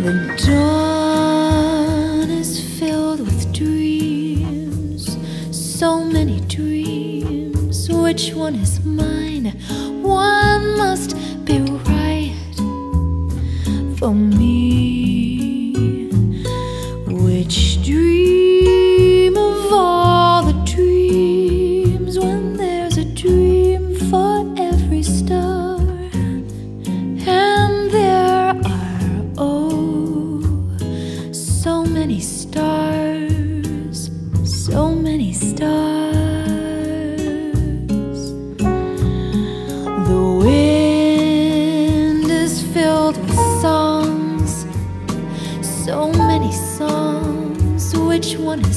The dawn is filled with dreams, so many dreams. Which one is mine? One must be right for me.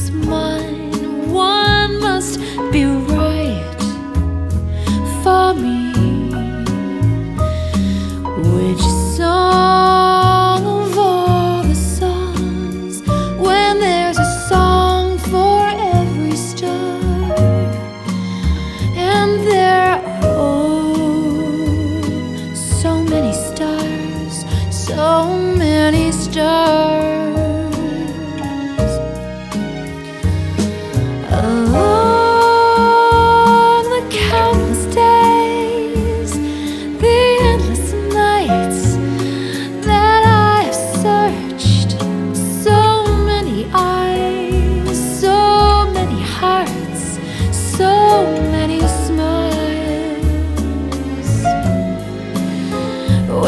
mine. One must be right for me. Which song?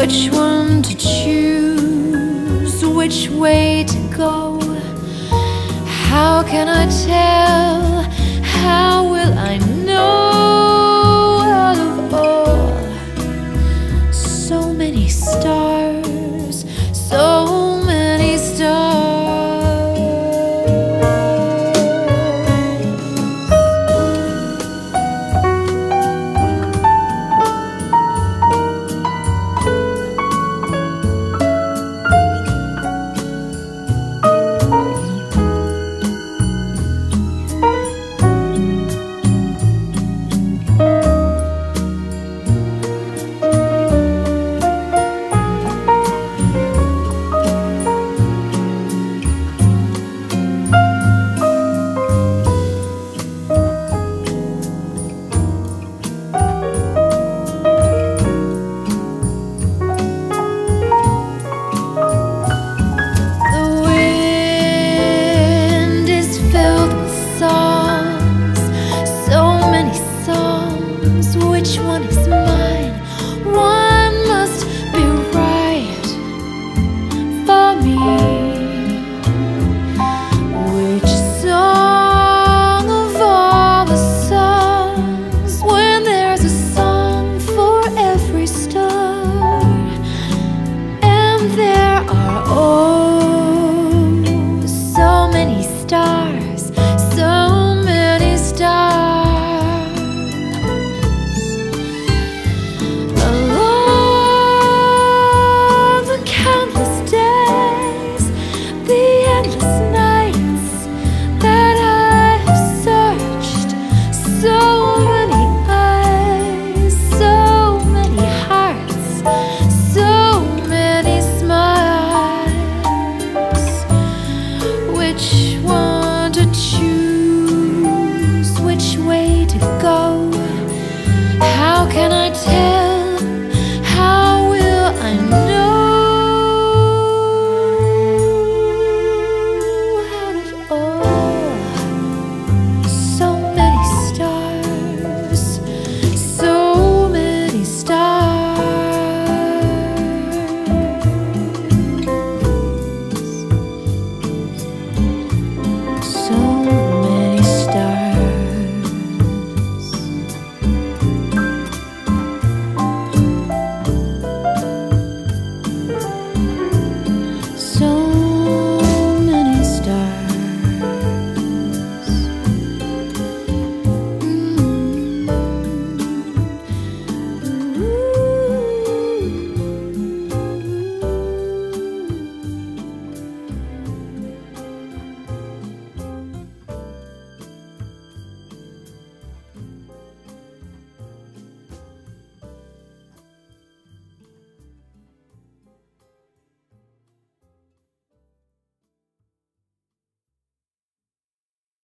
which one to choose, which way to go. How can I tell?